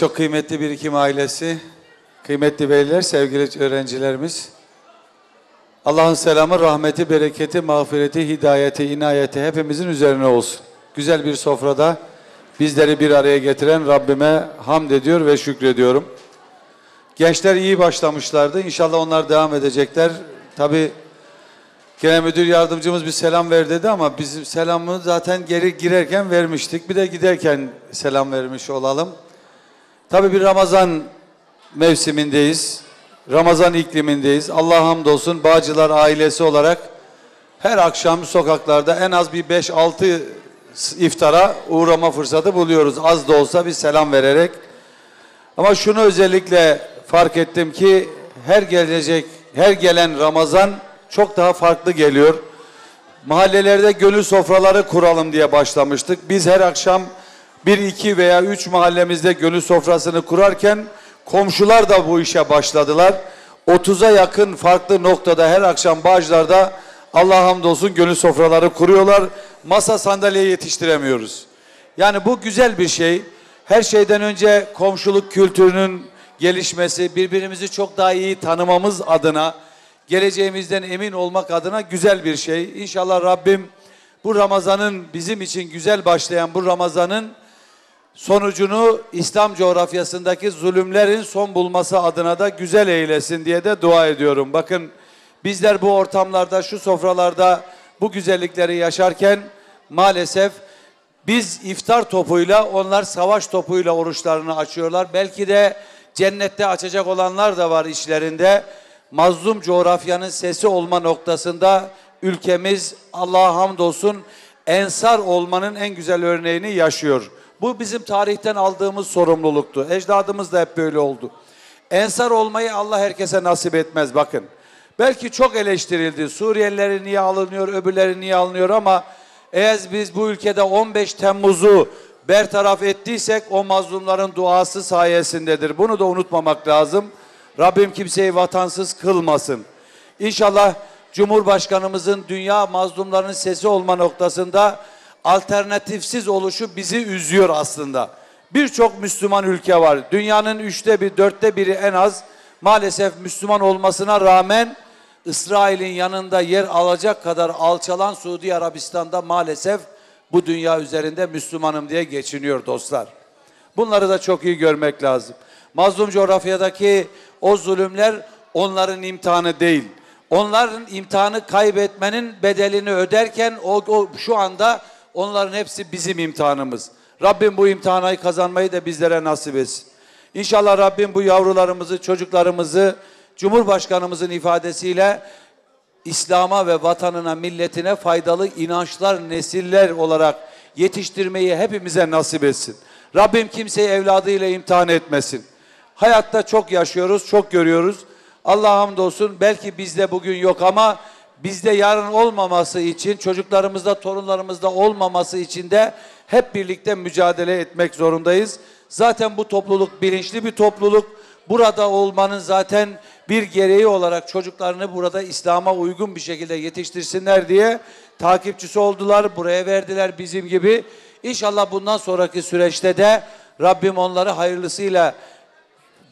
çok kıymetli birikim ailesi, kıymetli veliler, sevgili öğrencilerimiz. Allah'ın selamı, rahmeti, bereketi, mağfireti, hidayeti, inayeti hepimizin üzerine olsun. Güzel bir sofrada bizleri bir araya getiren Rabbime hamd ediyor ve şükrediyorum. Gençler iyi başlamışlardı. İnşallah onlar devam edecekler. Tabii Genel Müdür Yardımcımız bir selam ver dedi ama bizim selamı zaten geri girerken vermiştik. Bir de giderken selam vermiş olalım. Tabii bir Ramazan mevsimindeyiz. Ramazan iklimindeyiz. Allah hamdolsun Bağcılar ailesi olarak her akşam sokaklarda en az bir 5-6 iftara uğrama fırsatı buluyoruz. Az da olsa bir selam vererek. Ama şunu özellikle fark ettim ki her gelecek, her gelen Ramazan çok daha farklı geliyor. Mahallelerde gönül sofraları kuralım diye başlamıştık. Biz her akşam bir, iki veya üç mahallemizde gönül sofrasını kurarken komşular da bu işe başladılar. 30'a yakın farklı noktada her akşam Bağcılar'da Allah hamdolsun gönül sofraları kuruyorlar. Masa sandalye yetiştiremiyoruz. Yani bu güzel bir şey. Her şeyden önce komşuluk kültürünün gelişmesi, birbirimizi çok daha iyi tanımamız adına, geleceğimizden emin olmak adına güzel bir şey. İnşallah Rabbim bu Ramazan'ın bizim için güzel başlayan bu Ramazan'ın sonucunu İslam coğrafyasındaki zulümlerin son bulması adına da güzel eylesin diye de dua ediyorum. Bakın bizler bu ortamlarda, şu sofralarda bu güzellikleri yaşarken maalesef biz iftar topuyla, onlar savaş topuyla oruçlarını açıyorlar. Belki de cennette açacak olanlar da var işlerinde. Mazlum coğrafyanın sesi olma noktasında ülkemiz Allah'a hamdolsun ensar olmanın en güzel örneğini yaşıyor. Bu bizim tarihten aldığımız sorumluluktu. Ecdadımız da hep böyle oldu. Ensar olmayı Allah herkese nasip etmez bakın. Belki çok eleştirildi. Suriyelileri niye alınıyor, öbürleri niye alınıyor ama eğer biz bu ülkede 15 Temmuz'u bertaraf ettiysek o mazlumların duası sayesindedir. Bunu da unutmamak lazım. Rabbim kimseyi vatansız kılmasın. İnşallah Cumhurbaşkanımızın dünya mazlumlarının sesi olma noktasında alternatifsiz oluşu bizi üzüyor aslında. Birçok Müslüman ülke var. Dünyanın üçte bir, dörtte biri en az maalesef Müslüman olmasına rağmen İsrail'in yanında yer alacak kadar alçalan Suudi Arabistan'da maalesef bu dünya üzerinde Müslümanım diye geçiniyor dostlar. Bunları da çok iyi görmek lazım. Mazlum coğrafyadaki o zulümler onların imtihanı değil. Onların imtihanı kaybetmenin bedelini öderken o, o şu anda onların hepsi bizim imtihanımız. Rabbim bu imtihanayı kazanmayı da bizlere nasip etsin. İnşallah Rabbim bu yavrularımızı, çocuklarımızı Cumhurbaşkanımızın ifadesiyle İslam'a ve vatanına, milletine faydalı inançlar, nesiller olarak yetiştirmeyi hepimize nasip etsin. Rabbim kimseyi evladıyla imtihan etmesin. Hayatta çok yaşıyoruz, çok görüyoruz. Allah hamdolsun belki bizde bugün yok ama bizde yarın olmaması için, çocuklarımızda, torunlarımızda olmaması için de hep birlikte mücadele etmek zorundayız. Zaten bu topluluk bilinçli bir topluluk. Burada olmanın zaten bir gereği olarak çocuklarını burada İslam'a uygun bir şekilde yetiştirsinler diye takipçisi oldular. Buraya verdiler bizim gibi. İnşallah bundan sonraki süreçte de Rabbim onları hayırlısıyla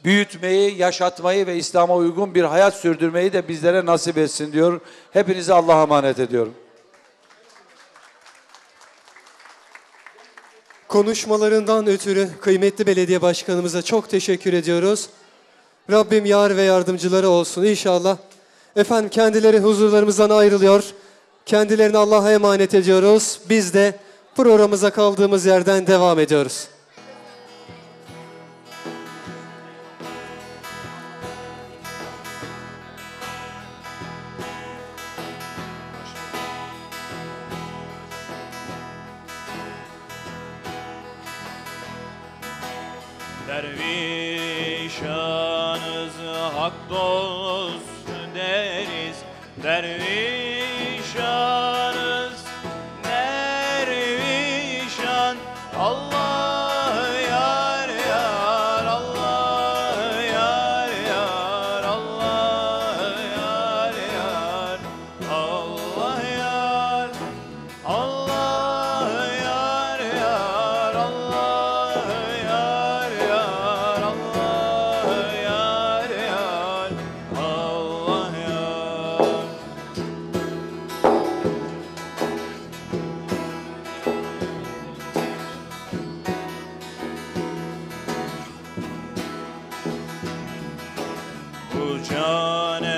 büyütmeyi, yaşatmayı ve İslam'a uygun bir hayat sürdürmeyi de bizlere nasip etsin diyor. Hepinize Allah'a emanet ediyorum. Konuşmalarından ötürü kıymetli belediye başkanımıza çok teşekkür ediyoruz. Rabbim yar ve yardımcıları olsun inşallah. Efendim kendileri huzurlarımızdan ayrılıyor. Kendilerini Allah'a emanet ediyoruz. Biz de programımıza kaldığımız yerden devam ediyoruz. Hak Bu can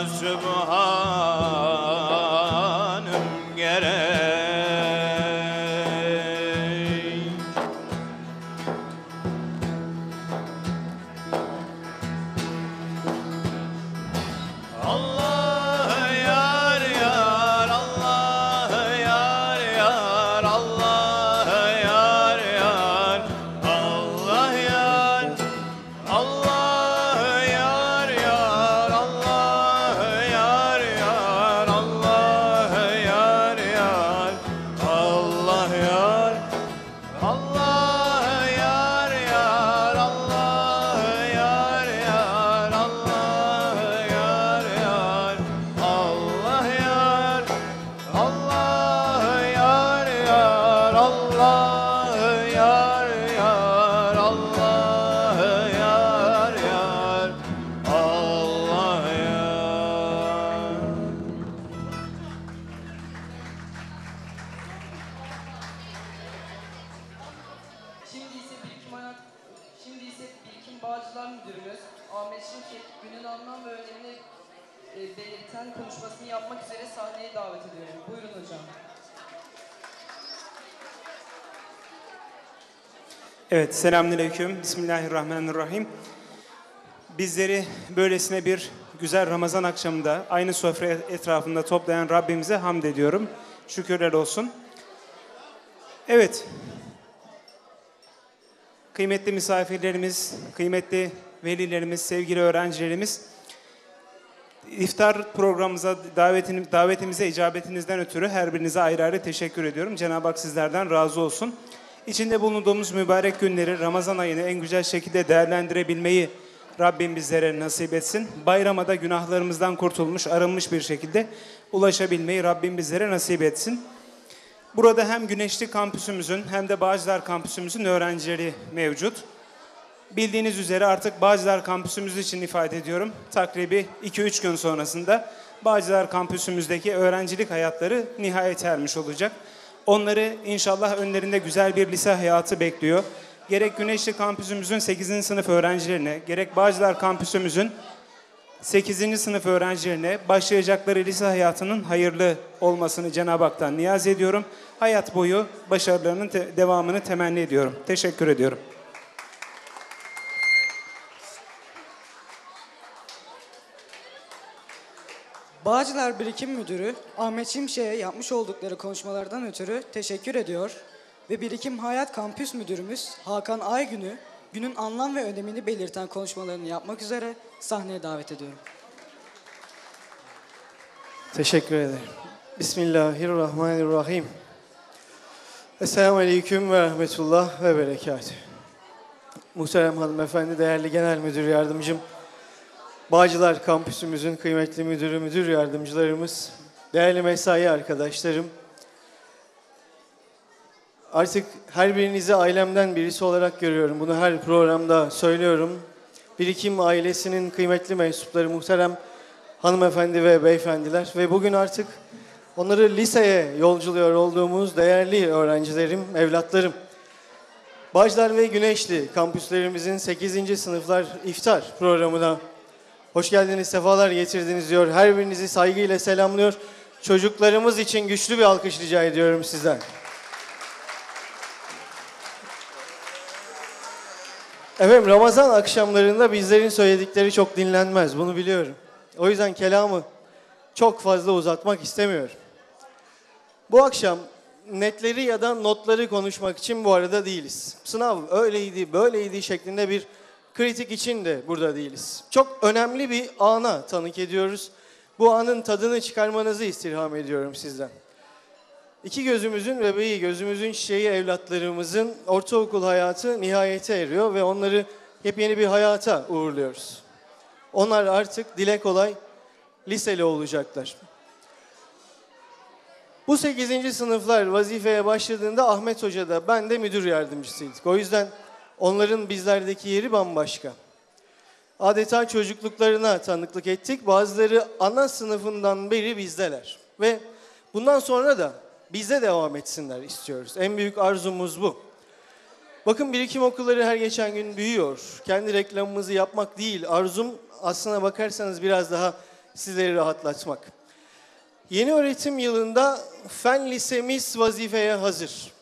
Bana selamünaleyküm. Bismillahirrahmanirrahim. Bizleri böylesine bir güzel Ramazan akşamında aynı sofra etrafında toplayan Rabbimize hamd ediyorum. Şükürler olsun. Evet, kıymetli misafirlerimiz, kıymetli velilerimiz, sevgili öğrencilerimiz, İftar programımıza davetini, davetimize icabetinizden ötürü her birinize ayrı ayrı teşekkür ediyorum. Cenab-ı Hak sizlerden razı olsun. İçinde bulunduğumuz mübarek günleri Ramazan ayını en güzel şekilde değerlendirebilmeyi Rabbim bizlere nasip etsin. Bayrama da günahlarımızdan kurtulmuş, arınmış bir şekilde ulaşabilmeyi Rabbim bizlere nasip etsin. Burada hem Güneşli kampüsümüzün hem de Bağcılar kampüsümüzün öğrencileri mevcut. Bildiğiniz üzere artık Bağcılar kampüsümüz için ifade ediyorum. Takribi 2-3 gün sonrasında Bağcılar kampüsümüzdeki öğrencilik hayatları nihayet ermiş olacak. Onları inşallah önlerinde güzel bir lise hayatı bekliyor. Gerek Güneşli kampüsümüzün 8. sınıf öğrencilerine, gerek Bağcılar kampüsümüzün 8. sınıf öğrencilerine başlayacakları lise hayatının hayırlı olmasını Cenab-ı Hak'tan niyaz ediyorum. Hayat boyu başarılarının te- devamını temenni ediyorum. Teşekkür ediyorum. Bağcılar Birikim Müdürü Ahmet Şimşek'e yapmış oldukları konuşmalardan ötürü teşekkür ediyor ve Birikim Hayat Kampüs Müdürümüz Hakan Aygün'ü günün anlam ve önemini belirten konuşmalarını yapmak üzere sahneye davet ediyorum. Teşekkür ederim. Bismillahirrahmanirrahim. Esselamu Aleyküm ve Rahmetullah ve Berekatü. Muhterem hanımefendi, değerli genel müdür yardımcım, Bağcılar kampüsümüzün kıymetli müdürü, müdür yardımcılarımız, değerli mesai arkadaşlarım, artık her birinizi ailemden birisi olarak görüyorum. Bunu her programda söylüyorum. Birikim ailesinin kıymetli mensupları, muhterem hanımefendi ve beyefendiler ve bugün artık onları liseye yolculuyor olduğumuz değerli öğrencilerim, evlatlarım. Bağcılar ve Güneşli kampüslerimizin 8. sınıflar iftar programına hoş geldiniz, sefalar getirdiniz diyor. Her birinizi saygıyla selamlıyor. Çocuklarımız için güçlü bir alkış rica ediyorum sizden. Efendim Ramazan akşamlarında bizlerin söyledikleri çok dinlenmez. Bunu biliyorum. O yüzden kelamı çok fazla uzatmak istemiyorum. Bu akşam netleri ya da notları konuşmak için bu arada değiliz. Sınav öyleydi, böyleydi şeklinde bir kritik için de burada değiliz. Çok önemli bir ana tanık ediyoruz. Bu anın tadını çıkarmanızı istirham ediyorum sizden. İki gözümüzün bebeği, gözümüzün çiçeği evlatlarımızın ortaokul hayatı nihayete eriyor ve onları yepyeni bir hayata uğurluyoruz. Onlar artık dile kolay liseli olacaklar. Bu 8. sınıflar vazifeye başladığında Ahmet Hoca da ben de müdür yardımcısıydık. O yüzden onların bizlerdeki yeri bambaşka. Adeta çocukluklarına tanıklık ettik. Bazıları ana sınıfından beri bizdeler. Ve bundan sonra da bize devam etsinler istiyoruz. En büyük arzumuz bu. Bakın birikim okulları her geçen gün büyüyor. Kendi reklamımızı yapmak değil, arzum aslına bakarsanız biraz daha sizleri rahatlatmak. Yeni öğretim yılında fen lisemiz vazifeye hazır.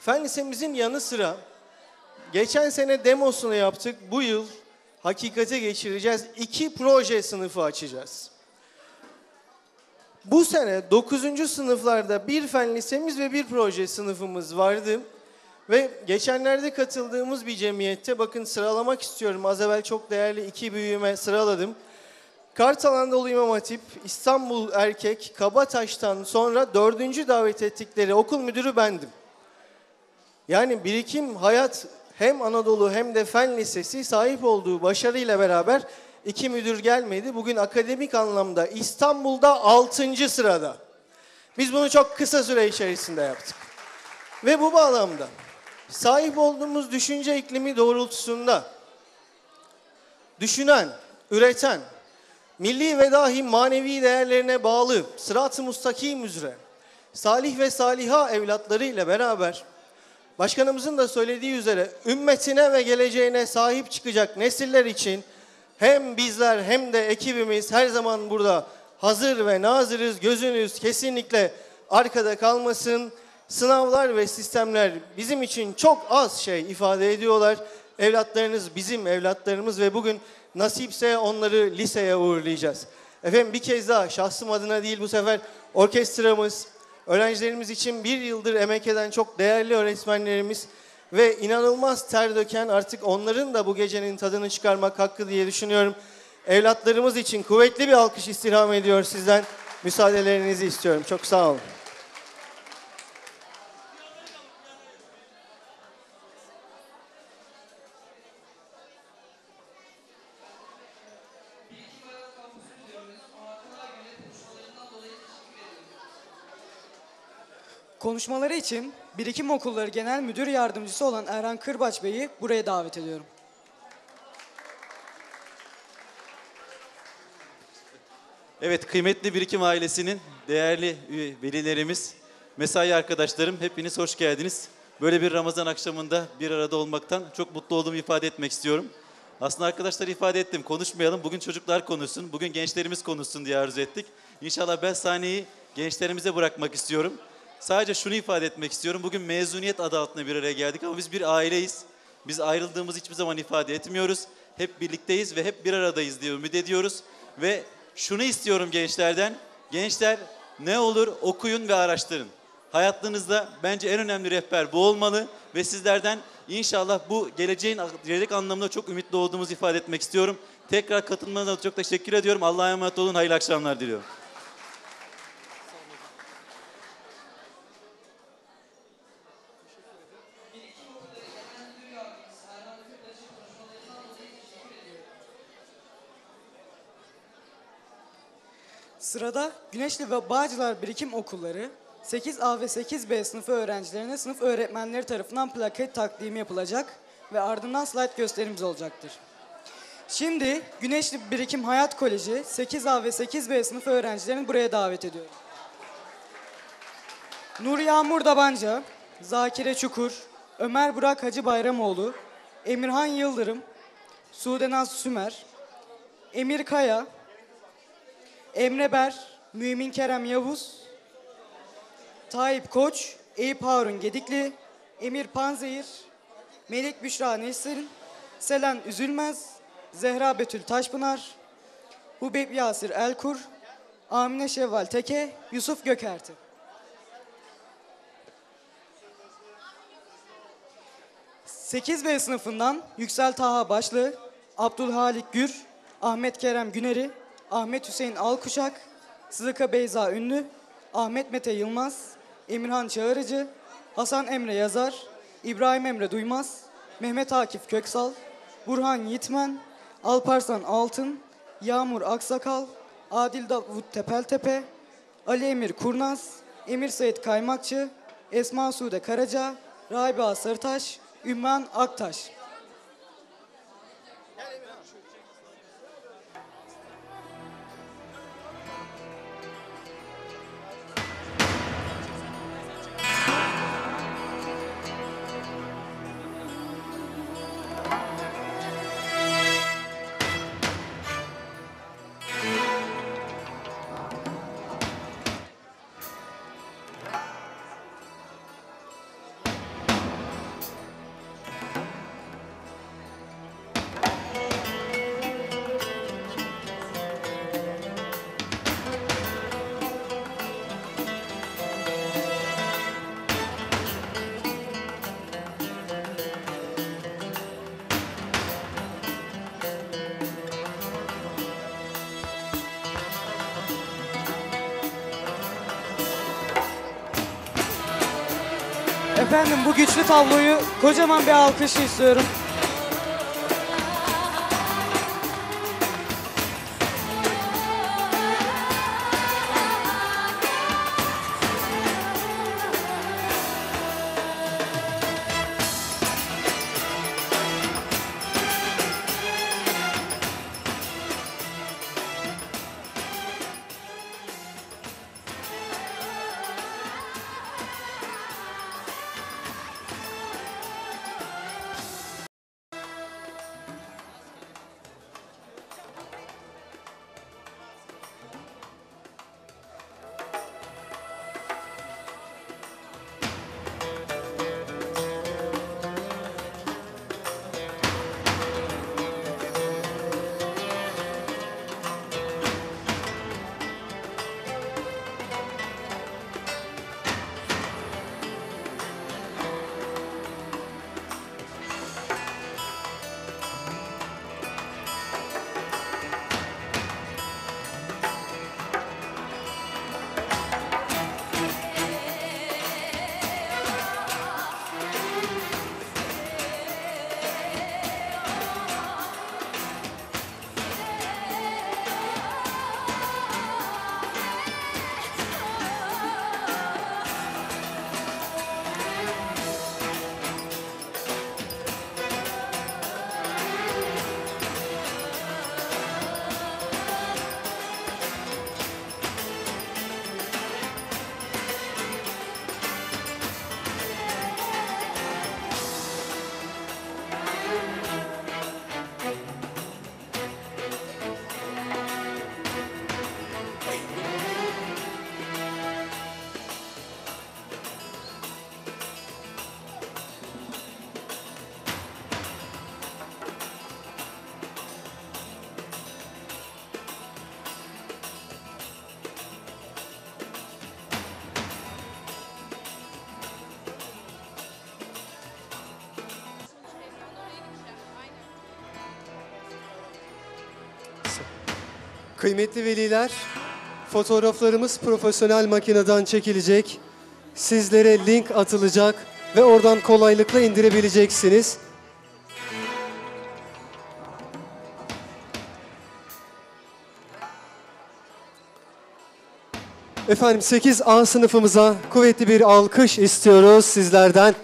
Fen lisemizin yanı sıra geçen sene demosunu yaptık. Bu yıl hakikate geçireceğiz. İki proje sınıfı açacağız. Bu sene 9. sınıflarda bir fen lisemiz ve bir proje sınıfımız vardı. Ve geçenlerde katıldığımız bir cemiyette bakın sıralamak istiyorum. Az evvel çok değerli iki büyüğüme sıraladım. Kartal Anadolu İmam Hatip, İstanbul Erkek, Kabataş'tan sonra dördüncü davet ettikleri okul müdürü bendim. Yani birikim hayat hem Anadolu hem de Fen Lisesi sahip olduğu başarıyla beraber iki müdür gelmedi. Bugün akademik anlamda İstanbul'da 6. sırada. Biz bunu çok kısa süre içerisinde yaptık. Ve bu bağlamda sahip olduğumuz düşünce iklimi doğrultusunda düşünen, üreten, milli ve dahi manevi değerlerine bağlı sırat-ı mustakim üzere salih ve saliha evlatlarıyla beraber başkanımızın da söylediği üzere ümmetine ve geleceğine sahip çıkacak nesiller için hem bizler hem de ekibimiz her zaman burada hazır ve nazırız. Gözünüz kesinlikle arkada kalmasın. Sınavlar ve sistemler bizim için çok az şey ifade ediyorlar. Evlatlarınız bizim evlatlarımız ve bugün nasipse onları liseye uğurlayacağız. Efendim bir kez daha şahsım adına değil bu sefer orkestramız, öğrencilerimiz için bir yıldır emek eden çok değerli öğretmenlerimiz ve inanılmaz ter döken artık onların da bu gecenin tadını çıkarmak hakkı diye düşünüyorum. Evlatlarımız için kuvvetli bir alkış istirham ediyor sizden. Müsaadelerinizi istiyorum. Çok sağ olun. Konuşmaları için Birikim Okulları Genel Müdür Yardımcısı olan Erhan Kırbaç Bey'i buraya davet ediyorum. Evet, kıymetli Birikim ailesinin değerli velilerimiz, mesai arkadaşlarım hepiniz hoş geldiniz. Böyle bir Ramazan akşamında bir arada olmaktan çok mutlu olduğumu ifade etmek istiyorum. Aslında arkadaşlar ifade ettim, konuşmayalım. Bugün çocuklar konuşsun, bugün gençlerimiz konuşsun diye arzu ettik. İnşallah ben sahneyi gençlerimize bırakmak istiyorum. Sadece şunu ifade etmek istiyorum. Bugün mezuniyet adı altında bir araya geldik ama biz bir aileyiz. Biz ayrıldığımızı hiçbir zaman ifade etmiyoruz. Hep birlikteyiz ve hep bir aradayız diye ümit ediyoruz. Ve şunu istiyorum gençlerden. Gençler ne olur okuyun ve araştırın. Hayatınızda bence en önemli rehber bu olmalı ve sizlerden inşallah bu geleceğin gelecek anlamında çok ümitli olduğumuzu ifade etmek istiyorum. Tekrar katılmanıza çok teşekkür ediyorum. Allah'a emanet olun. Hayırlı akşamlar diliyorum. Sırada Güneşli ve Bağcılar Birikim Okulları 8A ve 8B sınıfı öğrencilerine sınıf öğretmenleri tarafından plaket takdimi yapılacak ve ardından slide gösterimiz olacaktır. Şimdi Güneşli Birikim Hayat Koleji 8A ve 8B sınıfı öğrencilerini buraya davet ediyorum. Nur Yağmur Dabanca, Zakire Çukur, Ömer Burak Hacı Bayramoğlu, Emirhan Yıldırım, Sudenaz Sümer, Emir Kaya, Emre Ber, Mümin Kerem Yavuz, Tayyip Koç, Eyüp Harun Gedikli, Emir Panzehir, Melik Büşra Nesrin, Selen Üzülmez, Zehra Betül Taşpınar, Hubeyb Yasir Elkur, Amine Şevval Teke, Yusuf Gökerti. Sekiz B sınıfından Yüksel Taha Başlı, Abdülhalik Gür, Ahmet Kerem Güneri, Ahmet Hüseyin Alkuşak, Sıdıka Beyza Ünlü, Ahmet Mete Yılmaz, Emirhan Çağırıcı, Hasan Emre Yazar, İbrahim Emre Duymaz, Mehmet Akif Köksal, Burhan Yitmen, Alparslan Altın, Yağmur Aksakal, Adil Davut Tepeltepe, Ali Emir Kurnaz, Emir Seyit Kaymakçı, Esma Sude Karaca, Rabi'a Sarıtaş, Ümran Aktaş. Efendim bu güçlü tabloyu kocaman bir alkış istiyorum. Kıymetli veliler, fotoğraflarımız profesyonel makineden çekilecek. Sizlere link atılacak ve oradan kolaylıkla indirebileceksiniz. Efendim 8A sınıfımıza kuvvetli bir alkış istiyoruz sizlerden.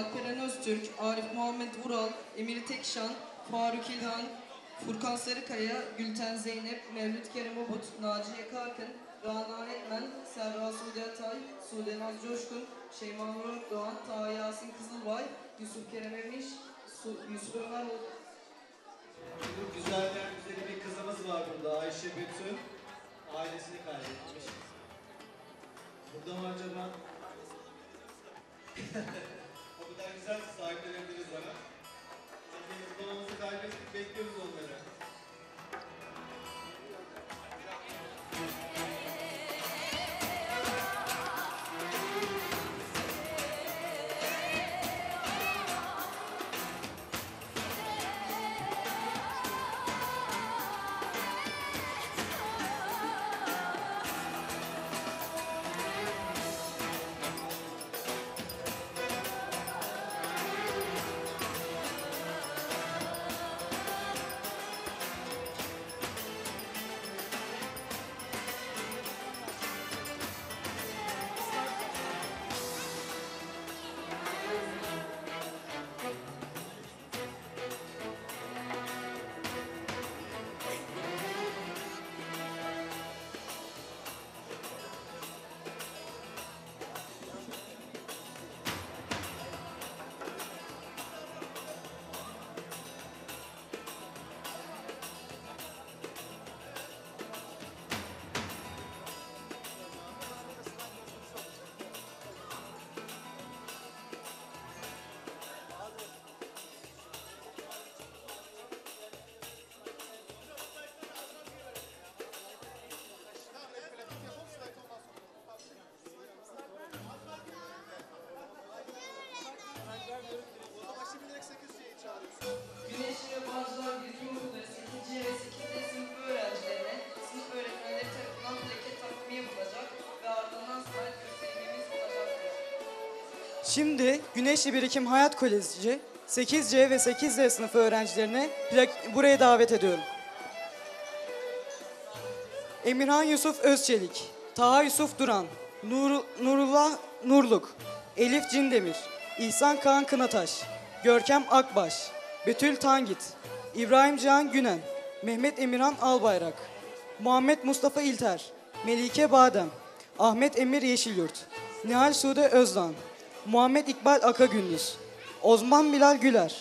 Alperen Öztürk, Arif Muhammed Ural, Emir Tekşan, Faruk İlhan, Furkan Sarıkaya, Gülten Zeynep, Mevlüt Kerem Obut, Naciye Karkın, Rana Etmen, Serra Sude Atay, Sude Naz Coşkun, Şeyma Nur Doğan, Taha Yasin Kızılbay, Yusuf Kerem Emiş, Su- Yusuf Ömer Bu güzelden güzeli bir kızımız var burada Ayşe Betül. Ailesini kaybetmiş. Burada mı acaba? o kadar güzel sahiplenebiliriz bana. Babamızı kaybettik bekliyoruz onları. Şimdi Güneşli Birikim Hayat Koleji 8C ve 8D sınıfı öğrencilerine plak- buraya davet ediyorum. Emirhan Yusuf Özçelik, Taha Yusuf Duran, Nur, Nurullah Nurluk, Elif Cindemir, İhsan Kaan Kınataş, Görkem Akbaş, Betül Tangit, İbrahim Cihan Günen, Mehmet Emirhan Albayrak, Muhammed Mustafa İlter, Melike Badem, Ahmet Emir Yeşilyurt, Nihal Sude Özdan, Muhammed İkbal Akagündüz, Osman Bilal Güler,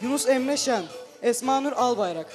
Yunus Emre Şen, Esma Nur Albayrak.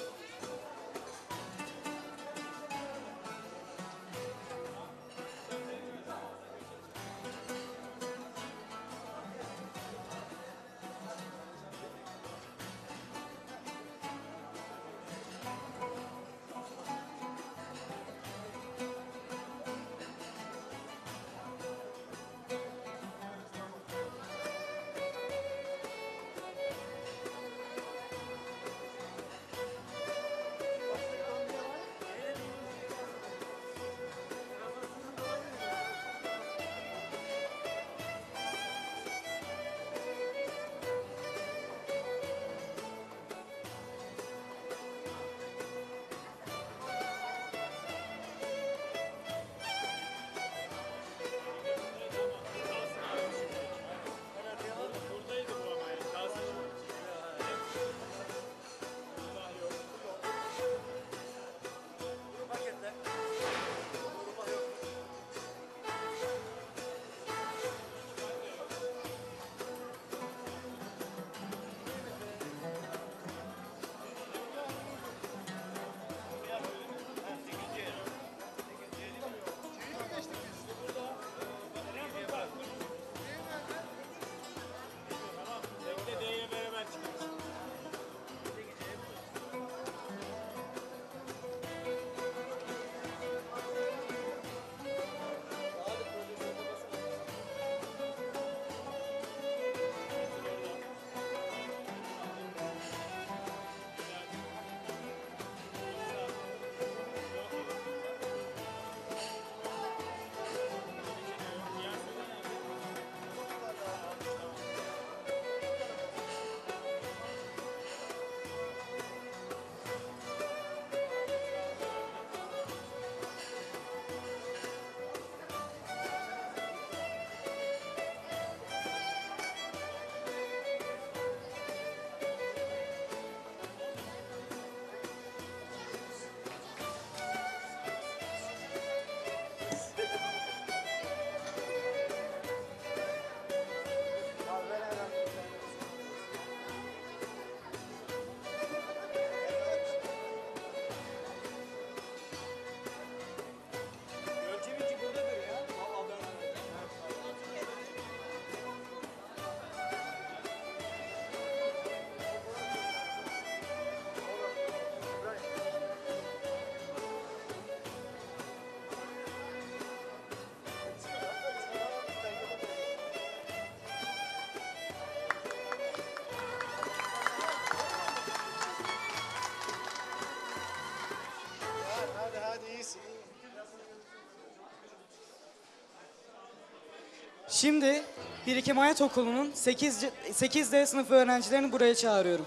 Şimdi Birikim Hayat Okulu'nun 8, 8D sınıf öğrencilerini buraya çağırıyorum.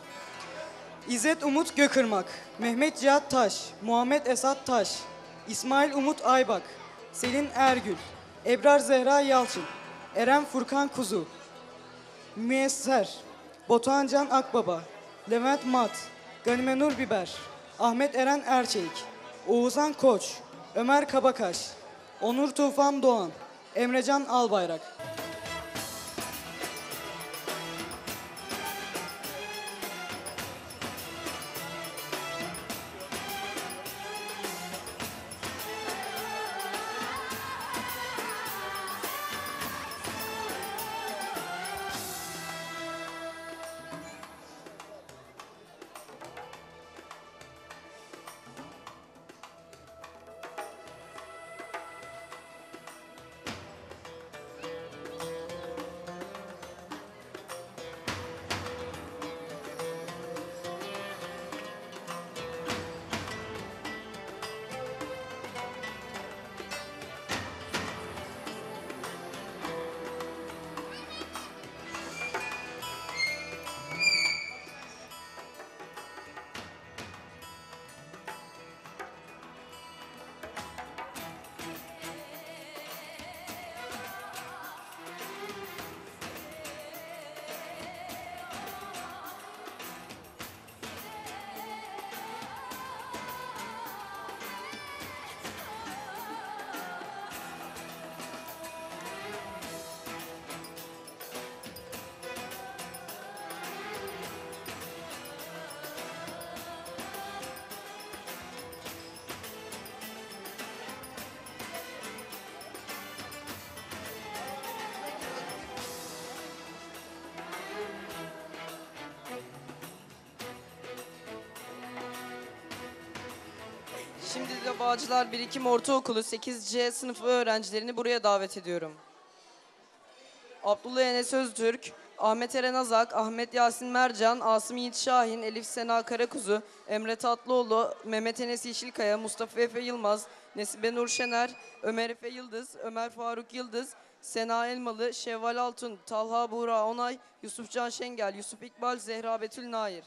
İzzet Umut Gökırmak, Mehmet Cihat Taş, Muhammed Esat Taş, İsmail Umut Aybak, Selin Ergül, Ebrar Zehra Yalçın, Eren Furkan Kuzu, Müesser, Botan Can Akbaba, Levent Mat, Ganime Nur Biber, Ahmet Eren Erçelik, Oğuzhan Koç, Ömer Kabakaş, Onur Tufan Doğan, Emrecan Albayrak. Bağcılar Birikim Ortaokulu 8C sınıfı öğrencilerini buraya davet ediyorum. Abdullah Enes Öztürk, Ahmet Eren Azak, Ahmet Yasin Mercan, Asım Yiğit Şahin, Elif Sena Karakuzu, Emre Tatlıoğlu, Mehmet Enes Yeşilkaya, Mustafa Efe Yılmaz, Nesibe Nur Şener, Ömer Efe Yıldız, Ömer Faruk Yıldız, Sena Elmalı, Şevval Altun, Talha Buğra Onay, Yusuf Can Şengel, Yusuf İkbal, Zehra Betül Nair.